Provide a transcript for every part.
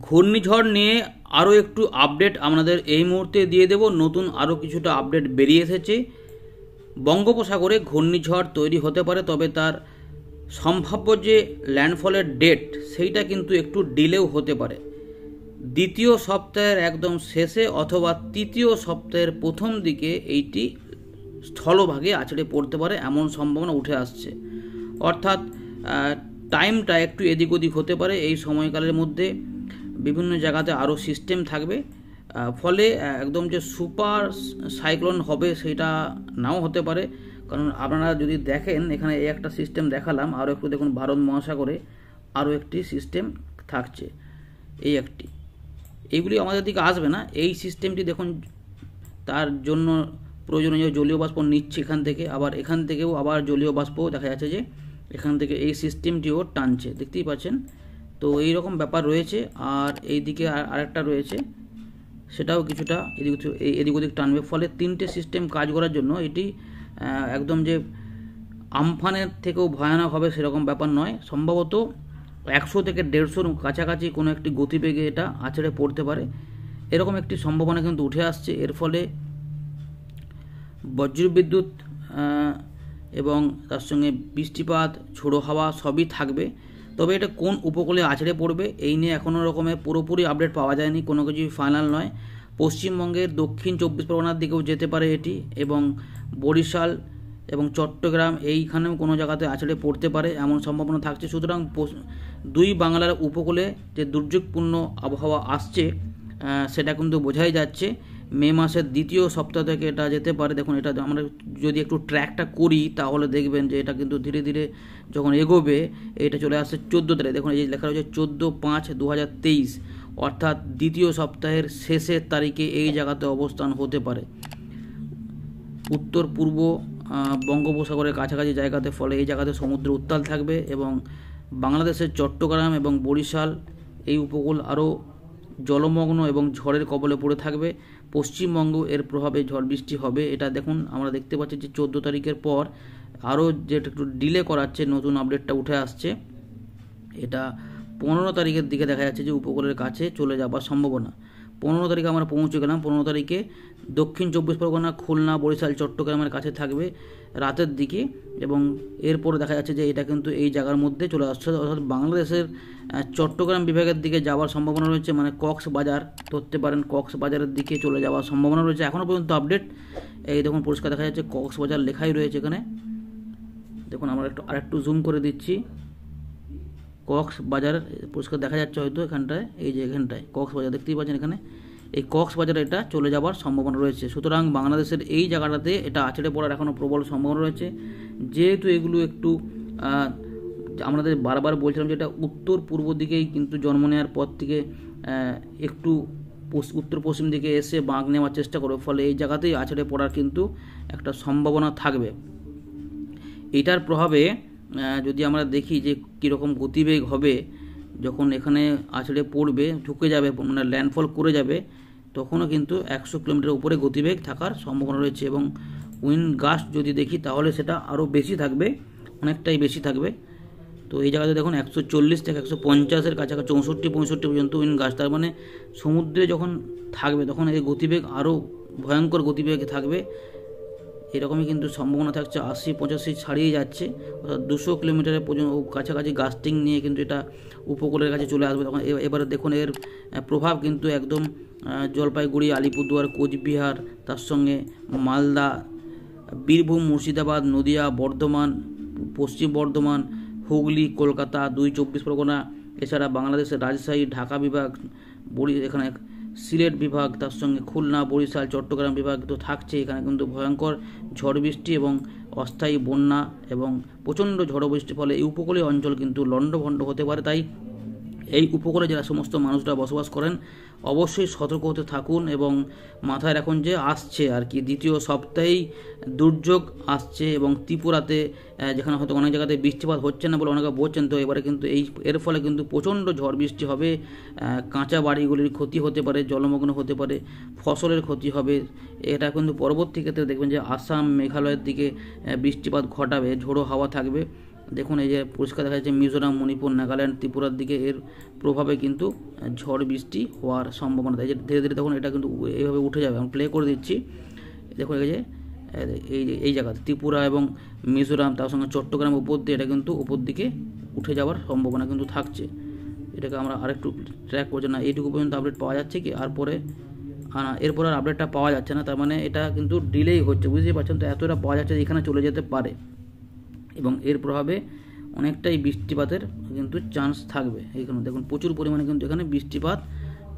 ঘূর্ণিঝড় নিয়ে আরও একটু আপডেট আপনাদের এই মুহূর্তে দিয়ে দেব। নতুন আরও কিছুটা আপডেট বেরিয়ে এসেছে। বঙ্গোপসাগরে ঘূর্ণিঝড় তৈরি হতে পারে, তবে তার সম্ভাব্য যে ল্যান্ডফলের ডেট সেইটা কিন্তু একটু ডিলেও হতে পারে। দ্বিতীয় সপ্তাহের একদম শেষে অথবা তৃতীয় সপ্তাহের প্রথম দিকে এইটি স্থলভাগে আছড়ে পড়তে পারে, এমন সম্ভাবনা উঠে আসছে। অর্থাৎ টাইমটা একটু এদিক ওদিক হতে পারে। এই সময়কালের মধ্যে বিভিন্ন জায়গাতে আরও সিস্টেম থাকবে। ফলে একদম যে সুপার সাইক্লোন হবে সেটা নাও হতে পারে। কারণ আপনারা যদি দেখেন, এখানে এই একটা সিস্টেম দেখালাম আরও একটু দেখুন ভারত মহাসাগরে আরও একটি সিস্টেম থাকছে। এই একটি। এইগুলি আমাদের দিকে আসবে না। এই সিস্টেমটি দেখুন, তার জন্য প্রয়োজনীয় জলীয় বাষ্প নিচ্ছে এখান থেকে। আবার এখান থেকেও আবার জলীয় বাষ্প দেখা যাচ্ছে যে, এখান থেকে এই সিস্টেমটিও টানছে। দেখতেই পাচ্ছেন? তো এই রকম ব্যাপার রয়েছে। আর এই দিকে আরেকটা রয়েছে। সেটাও কিছুটা এদিক এদিক ওদিক টানবে। ফলে তিনটে সিস্টেম কাজ করার জন্য এটি একদম যে আমফানের থেকেও ভয়ানক হবে সেরকম ব্যাপার নয়। সম্ভবত একশো থেকে দেড়শোর কাছাকাছি কোনো একটি গতিবেগে এটা আছড়ে পড়তে পারে। এরকম একটি সম্ভাবনা কিন্তু উঠে আসছে। এর ফলে বজ্রবিদ্যুৎ এবং তার সঙ্গে বৃষ্টিপাত, ঝোড়ো হাওয়া সবই থাকবে। তবে এটা কোন উপকূলে আছড়ে পড়বে, এই নিয়ে এখনও রকমের পুরোপুরি আপডেট পাওয়া যায়নি, কোনো কিছুই ফাইনাল নয়। পশ্চিমবঙ্গের দক্ষিণ চব্বিশ পরগনার দিকেও যেতে পারে এটি এবং বরিশাল এবং চট্টগ্রাম এইখানেও কোনো জায়গাতে আছড়ে পড়তে পারে এমন সম্ভাবনা থাকছে। সুতরাং দুই বাংলার উপকূলে যে দুর্যোগপূর্ণ আবহাওয়া আসছে সেটা কিন্তু বোঝাই যাচ্ছে। মে মাসের দ্বিতীয় সপ্তাহ থেকে এটা যেতে পারে। দেখুন, এটা আমরা যদি একটু ট্র্যাকটা করি, তাহলে দেখবেন যে এটা কিন্তু ধীরে ধীরে যখন এগোবে, এটা চলে আসছে চোদ্দ তারিখ। দেখুন, এই যে লেখা রয়েছে চোদ্দ পাঁচ দু অর্থাৎ দ্বিতীয় সপ্তাহের শেষের তারিখে এই জায়গাতে অবস্থান হতে পারে। উত্তর, পূর্ব বঙ্গোপসাগরের কাছাকাছি জায়গাতে, ফলে এই জায়গাতে সমুদ্র উত্তাল থাকবে এবং বাংলাদেশের চট্টগ্রাম এবং বরিশাল এই উপকূল আরও জলমগ্ন এবং ঝড়ের কবলে পড়ে থাকবে। পশ্চিমবঙ্গ এর প্রভাবে ঝড় বৃষ্টি হবে, এটা দেখুন, আমরা দেখতে পাচ্ছি যে চোদ্দ তারিখের পর আরও যেটা একটু ডিলে করাচ্ছে, নতুন আপডেটটা উঠে আসছে, এটা পনেরো তারিখের দিকে দেখা যাচ্ছে যে উপকূলের কাছে চলে যাবার সম্ভাবনা। পনেরো তারিখে আমরা পৌঁছে গেলাম, পনেরো তারিখে দক্ষিণ চব্বিশ পরগনা, খুলনা, বরিশাল চট্টগ্রামের কাছে থাকবে রাতের দিকে এবং এরপরে দেখা যাচ্ছে যে এটা কিন্তু এই জায়গার মধ্যে চলে আসছে। অর্থাৎ বাংলাদেশের চট্টগ্রাম বিভাগের দিকে যাওয়ার সম্ভাবনা রয়েছে মানে কক্স বাজার ধরতে পারেন কক্স বাজারের দিকে চলে যাওয়ার সম্ভাবনা রয়েছে। এখনও পর্যন্ত আপডেট এই দেখুন পরিষ্কার দেখা যাচ্ছে কক্স বাজার লেখাই রয়েছে এখানে। দেখুন আমরা একটু, আরেকটু জুম করে দিচ্ছি। কক্স বাজার পরিষ্কার দেখা যাচ্ছে হয়তো এখানটায়, এই যে এখানটায়, কক্স বাজার, দেখতেই পাচ্ছেন এখানে। এই কক্স বাজারে এটা চলে যাওয়ার সম্ভাবনা রয়েছে। সুতরাং বাংলাদেশের এই জায়গাটাতে এটা আছড়ে পড়ার এখনও প্রবল সম্ভাবনা রয়েছে। যেহেতু এগুলো একটু আমাদের বারবার বলছিলাম যে এটা উত্তর পূর্ব দিকেই কিন্তু জন্ম নেওয়ার পর থেকে একটু উত্তর পশ্চিম দিকে এসে বাঁক নেওয়ার চেষ্টা করবে ফলে এই জায়গাতেই আছড়ে পড়ার কিন্তু একটা সম্ভাবনা থাকবে। এটার প্রভাবে যদি আমরা দেখি যে কীরকম গতিবেগ হবে, যখন এখানে আছড়ে পড়বে ঝুঁকে যাবে মানে ল্যান্ডফল করে যাবে, তখনও কিন্তু একশো কিলোমিটার উপরে গতিবেগ থাকার সম্ভাবনা রয়েছে এবং উইন্ড গাস্ট যদি দেখি, তাহলে সেটা আরও বেশি থাকবে, অনেকটাই বেশি থাকবে। তো এই জায়গাতে দেখুন, একশো চল্লিশ থেকে একশো পঞ্চাশের কাছাকাছি, চৌষট্টি, পঁয়ষট্টি পর্যন্ত উইন্ড গাছ তার মানে সমুদ্রে যখন থাকবে, তখন এই গতিবেগ আরও ভয়ঙ্কর গতিবেগ থাকবে। এরকমই কিন্তু সম্ভাবনা থাকছে আশি পঁচাশি ছাড়িয়ে যাচ্ছে। অর্থাৎ দুশো কিলোমিটারের পর্যন্ত কাছাকাছি গাস্টিং নিয়ে কিন্তু এটা উপকূলের কাছে চলে আসবে। তখন এবারে দেখুন এর প্রভাব কিন্তু একদম জলপাইগুড়ি, আলিপুরদুয়ার, কোচবিহার, তার সঙ্গে মালদা, বীরভূম, মুর্শিদাবাদ, নদিয়া, বর্ধমান, পশ্চিম বর্ধমান, হুগলি, কলকাতা, দুই চব্বিশ পরগনা, এছাড়া বাংলাদেশের রাজশাহী, ঢাকা বিভাগ, বড়ি এখানে সিলেট বিভাগ, তার সঙ্গে খুলনা, বরিশাল, চট্টগ্রাম বিভাগ তো থাকছে। এখানে কিন্তু ভয়ঙ্কর ঝড় বৃষ্টি এবং অস্থায়ী বন্যা এবং প্রচণ্ড ঝড় বৃষ্টির ফলে এই উপকূলীয় অঞ্চল কিন্তু লণ্ডভণ্ড হতে পারে। তাই এই উপকূলে যারা সমস্ত মানুষরা বসবাস করেন, অবশ্যই সতর্ক হতে থাকুন এবং মাথায় রাখুন যে আসছে আর কি। দ্বিতীয় সপ্তাহেই দুর্যোগ আসছে এবং ত্রিপুরাতে যেখানে হয়তো অনেক জায়গাতে বৃষ্টিপাত হচ্ছে না বলে অনেকে বলছেন, তো এবারে কিন্তু এই, এর ফলে কিন্তু প্রচণ্ড ঝড় বৃষ্টি হবে। কাঁচা বাড়িগুলির ক্ষতি হতে পারে, জলমগ্ন হতে পারে, ফসলের ক্ষতি হবে। এটা কিন্তু পরবর্তী ক্ষেত্রে দেখবেন যে আসাম, মেঘালয়ের দিকে বৃষ্টিপাত ঘটাবে, ঝোড়ো হাওয়া থাকবে। দেখুন, এই যে পরিষ্কার দেখা যাচ্ছে মিজোরাম, মণিপুর, নাগাল্যান্ড, ত্রিপুরার দিকে এর প্রভাবে কিন্তু ঝড় বৃষ্টি হওয়ার সম্ভাবনা যে ধীরে ধীরে তখন এটা কিন্তু এইভাবে উঠে যাবে। আমি প্লে করে দিচ্ছি। দেখুন, এই যে এই যে, এই জায়গাতে ত্রিপুরা এবং মিজোরাম, তার সঙ্গে চট্টগ্রাম উপর দিয়ে এটা কিন্তু উপর দিকে উঠে যাওয়ার সম্ভাবনা কিন্তু থাকছে। এটাকে আমরা আরেকটু ট্র্যাক করছি না। এইটুকু পর্যন্ত আপডেট পাওয়া যাচ্ছে কি? আর পরে এরপর আর আপডেটটা পাওয়া যাচ্ছে না। তার মানে এটা কিন্তু ডিলেই হচ্ছে। বুঝতেই পারছেন? তো এতটা পাওয়া যাচ্ছে এখানে চলে যেতে পারে। এবং এর প্রভাবে অনেকটাই বৃষ্টিপাতের কিন্তু চান্স থাকবে এখানে দেখুন, প্রচুর পরিমাণে কিন্তু এখানে বৃষ্টিপাত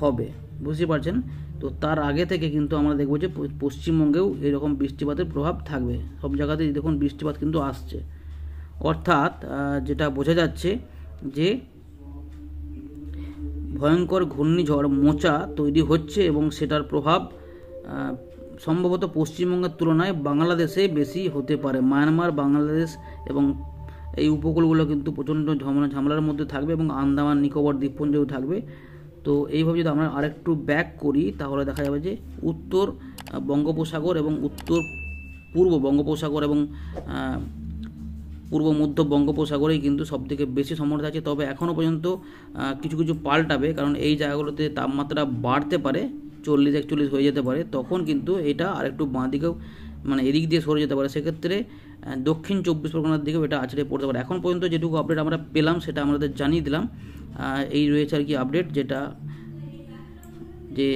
হবে, বুঝতে পারছেন? তো তার আগে থেকে কিন্তু আমরা দেখব যে পশ্চিমবঙ্গেও এরকম বৃষ্টিপাতের প্রভাব থাকবে। সব জায়গাতেই দেখুন বৃষ্টিপাত কিন্তু আসছে। অর্থাৎ যেটা বোঝা যাচ্ছে যে ভয়ঙ্কর ঘূর্ণিঝড় মোচা তৈরি হচ্ছে এবং সেটার প্রভাব সম্ভবত পশ্চিমবঙ্গের তুলনায় বাংলাদেশে বেশি হতে পারে। মায়ানমার, বাংলাদেশ এবং এই উপকূলগুলো কিন্তু প্রচণ্ড ঝামেলা ঝামেলার মধ্যে থাকবে এবং আন্দামান, নিকোবর দ্বীপপুঞ্জেও থাকবে। তো এইভাবে যদি আমরা আরেকটু ব্যাক করি, তাহলে দেখা যাবে যে উত্তর বঙ্গোপসাগর এবং উত্তর পূর্ব বঙ্গোপসাগর এবং পূর্ব মধ্য বঙ্গোপসাগরেই কিন্তু সবথেকে বেশি সমর্থ আছে। তবে এখনও পর্যন্ত কিছু কিছু পাল্টাবে, কারণ এই জায়গাগুলোতে তাপমাত্রা বাড়তে পারে। চল্লিশ, একচল্লিশ হয়ে যেতে পারে, তখন কিন্তু এটা আরেকটু বাঁ দিকেও মানে এদিক দিয়ে সরে যেতে পারে। সেক্ষেত্রে দক্ষিণ চব্বিশ পরগনার দিকেও এটা আছড়ে পড়তে পারে। এখন পর্যন্ত যেটুকু আপডেট আমরা পেলাম, সেটা আমাদের জানিয়ে দিলাম। এই রয়েছে আর কি আপডেট যেটা, যে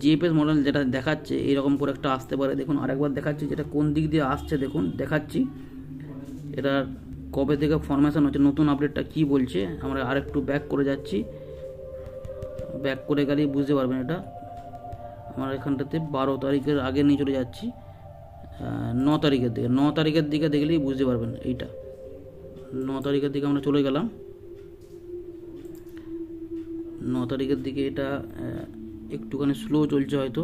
জিএফএস মডেল যেটা দেখাচ্ছে, এরকম করে একটা আসতে পারে। দেখুন, আরেকবার দেখাচ্ছি যেটা কোন দিক দিয়ে আসছে, দেখুন, দেখাচ্ছি। এটা কবে থেকে ফরমেশন হচ্ছে, নতুন আপডেটটা কি বলছে, আমরা আরেকটু ব্যাক করে যাচ্ছি। ব্যাক করে গেলেই বুঝতে পারবেন এটা। আমরা এখানটাতে বারো তারিখের আগে নিয়ে চলে যাচ্ছি ন তারিখের দিকে। ন তারিখের দিকে দেখলেই বুঝতে পারবেন এইটা। ন তারিখের দিকে আমরা চলে গেলাম। ন তারিখের দিকে এটা একটুখানি স্লো চলছে হয়তো।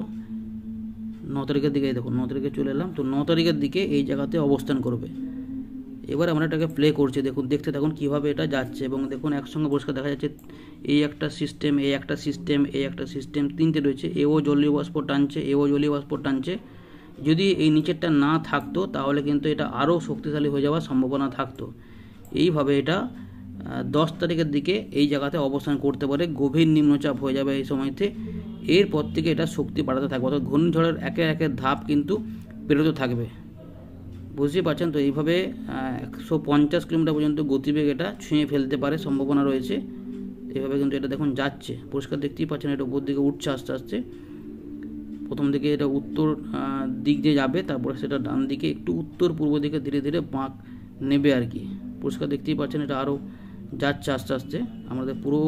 ন তারিখের দিকে দেখুন, ন তারিখে চলে এলাম। তো ন তারিখের দিকে এই জায়গাতে অবস্থান করবে। এবার আমরা এটাকে প্লে করছি। দেখুন, দেখতে থাকুন কীভাবে এটা যাচ্ছে এবং দেখুন, একসঙ্গে পরিষ্কার দেখা যাচ্ছে এই একটা সিস্টেম এই একটা সিস্টেম এই একটা সিস্টেম তিনটে রয়েছে। এও জলীয় বাষ্প টানছে, এও জলীয় বাষ্প টানছে। যদি এই নিচেরটা না থাকতো, তাহলে কিন্তু এটা আরও শক্তিশালী হয়ে যাওয়ার সম্ভাবনা থাকতো। এইভাবে এটা দশ তারিখের দিকে এই জায়গাতে অবস্থান করতে পারে। গভীর নিম্নচাপ হয়ে যাবে এই সময়তে। এরপর থেকে এটা শক্তি বাড়াতে থাকবে। অর্থাৎ ঘূর্ণিঝড়ের একে একে ধাপ কিন্তু পেরোতে থাকবে। বুঝতেই পারছেন তো, এইভাবে একশো পঞ্চাশ কিলোমিটার পর্যন্ত গতিবেগ এটা ছুঁয়ে ফেলতে পারে, সম্ভাবনা রয়েছে। এইভাবে কিন্তু এটা দেখুন যাচ্ছে। পরিষ্কার দেখতেই পাচ্ছেন, এটা উপর দিকে উঠছে আস্তে আস্তে। প্রথম দিকে এটা উত্তর দিক দিয়ে যাবে, তারপরে সেটা ডান দিকে, একটু উত্তর পূর্ব দিকে ধীরে ধীরে বাঁক নেবে আর কি। পরিষ্কার দেখতেই পাচ্ছেন, এটা আরও যাচ্ছে আস্তে আস্তে। আমাদের পুরো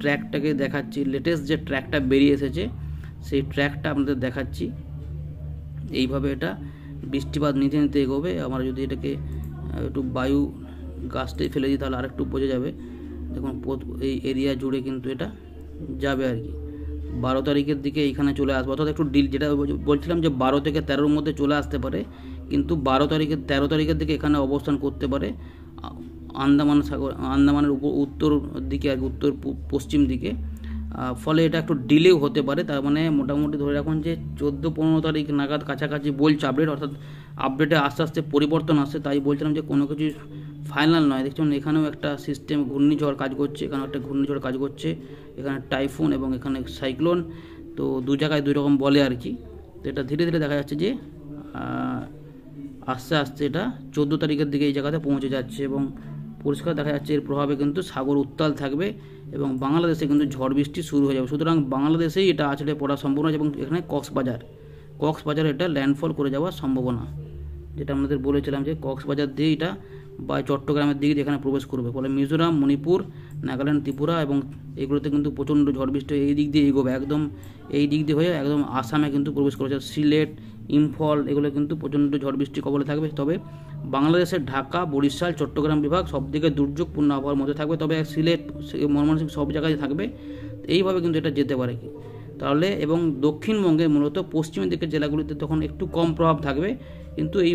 ট্র্যাকটাকে দেখাচ্ছি লেটেস্ট যে ট্র্যাকটা বেরিয়ে এসেছে, সেই ট্র্যাকটা আপনাদের দেখাচ্ছি। এইভাবে এটা বৃষ্টিপাত নিতে নিতে এগোবে, আমরা যদি এটাকে একটু বায়ু গাছটাই ফেলে দিই, তাহলে আরেকটু বোঝা যাবে। দেখুন এই এরিয়া জুড়ে কিন্তু এটা যাবে আর কি। বারো তারিখের দিকে এইখানে চলে আসবে। অর্থাৎ একটু ডিল, যেটা বলছিলাম যে বারো থেকে তেরোর মধ্যে চলে আসতে পারে, কিন্তু বারো তারিখের, তেরো তারিখের দিকে এখানে অবস্থান করতে পারে আন্দামান সাগর, আন্দামানের উপর উত্তর দিকে আর উত্তর পশ্চিম দিকে। ফলে এটা একটু ডিলেও হতে পারে। তার মানে মোটামুটি ধরে রাখুন যে চোদ্দ পনেরো তারিখ নাগাদ কাছাকাছি বলছে আপডেট অর্থাৎ আপডেটে আস্তে আস্তে পরিবর্তন আসছে। তাই বলছিলাম যে কোনো কিছু ফাইনাল নয়। দেখছেন এখানেও একটা সিস্টেম ঘূর্ণিঝড় কাজ করছে এখানে একটা ঘূর্ণিঝড় কাজ করছে। এখানে টাইফুন এবং এখানে সাইক্লোন তো দু জায়গায় দুই রকম বলে আর কি। তো এটা ধীরে ধীরে দেখা যাচ্ছে যে আস্তে আস্তে এটা চোদ্দ তারিখের দিকে এই জায়গাতে পৌঁছে যাচ্ছে এবং পরিষ্কার দেখা যাচ্ছে এর প্রভাবে কিন্তু সাগর উত্তাল থাকবে। এবং বাংলাদেশে কিন্তু ঝড় বৃষ্টি শুরু হয়ে যাবে। সুতরাং বাংলাদেশেই এটা আছড়ে পড়ার সম্ভাবনা এবং এখানে কক্সবাজার। কক্সবাজার এটা ল্যান্ডফল করে যাওয়ার সম্ভাবনা। যেটা আমাদের বলেছিলাম যে কক্সবাজার দিয়ে এটা বা চট্টগ্রামের দিকে এখানে প্রবেশ করবে। ফলে মিজোরাম, মণিপুর, নাগাল্যান্ড, ত্রিপুরা এবং এগুলোতে কিন্তু প্রচণ্ড ঝড় বৃষ্টি এই দিক দিয়ে এগোবে। একদম এই দিক দিয়ে হয়ে একদম আসামে কিন্তু প্রবেশ করেছে। সিলেট, ইম্ফল এগুলো কিন্তু প্রচণ্ড ঝড় বৃষ্টি কবলে থাকবে। তবে বাংলাদেশের ঢাকা, বরিশাল, চট্টগ্রাম বিভাগ সব সবদিকে দুর্যোগপূর্ণ আবহাওয়ার মধ্যে থাকবে। তবে সিলেট ময়মনসিংহ সব জায়গায় থাকবে। এইভাবে কিন্তু এটা যেতে পারে। কি তাহলে এবং দক্ষিণবঙ্গে মূলত পশ্চিমের দিকের জেলাগুলিতে তখন একটু কম প্রভাব থাকবে। কিন্তু এই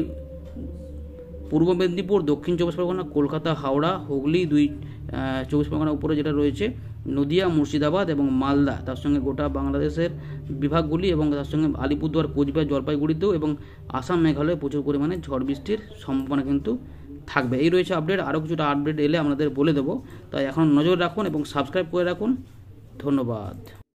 পূর্ব মেদিনীপুর, দক্ষিণ চব্বিশ পরগনা, কলকাতা, হাওড়া, হুগলি, দুই চব্বিশ পরগনা উপরে যেটা রয়েছে, নদিয়া, মুর্শিদাবাদ এবং মালদা। তার সঙ্গে গোটা বাংলাদেশের বিভাগগুলি এবং তার সঙ্গে আলিপুরদুয়ার, কোচবিহার, জলপাইগুড়িতেও এবং আসাম, মেঘালয়ে প্রচুর পরিমাণে ঝড় বৃষ্টির সম্ভাবনা কিন্তু থাকবে। এই রয়েছে আপডেট আরও কিছুটা আপডেট এলে আপনাদের বলে দেবো। তাই এখন নজর রাখুন এবং সাবস্ক্রাইব করে রাখুন। ধন্যবাদ।